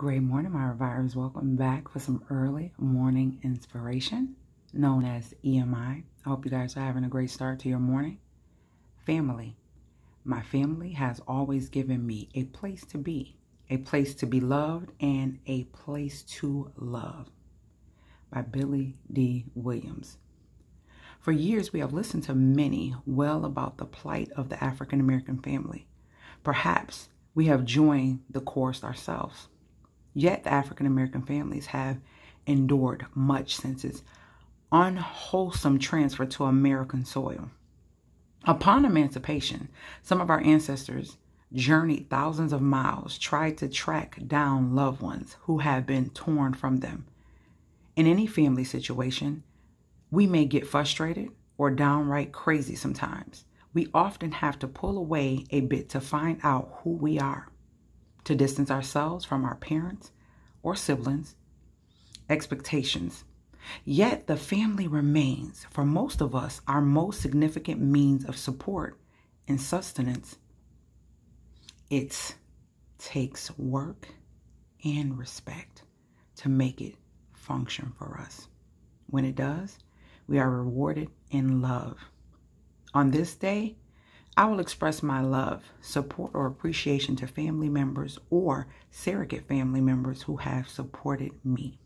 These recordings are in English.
Great morning, my revivers. Welcome back for some early morning inspiration known as EMI. I hope you guys are having a great start to your morning. Family. My family has always given me a place to be, a place to be loved, and a place to love. By Billy Dee Williams. For years, we have listened to many well about the plight of the African American family. Perhaps we have joined the chorus ourselves. Yet the African American families have endured much since its unwholesome transfer to American soil. Upon emancipation, some of our ancestors journeyed thousands of miles, tried to track down loved ones who have been torn from them. In any family situation, we may get frustrated or downright crazy sometimes. We often have to pull away a bit to find out who we are to distance ourselves from our parents or siblings, expectations. Yet the family remains, for most of us, our most significant means of support and sustenance. It takes work and respect to make it function for us. When it does, we are rewarded in love. On this day, I will express my love, support, or appreciation to family members or surrogate family members who have supported me.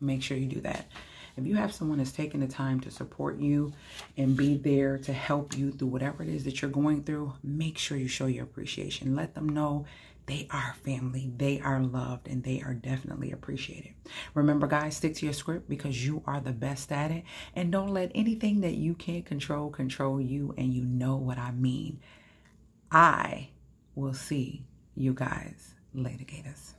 Make sure you do that. If you have someone that's taking the time to support you and be there to help you through whatever it is that you're going through, make sure you show your appreciation. Let them know they are family, they are loved, and they are definitely appreciated. Remember, guys, stick to your script because you are the best at it. And don't let anything that you can't control control you. And you know what I mean. I will see you guys later, Gators.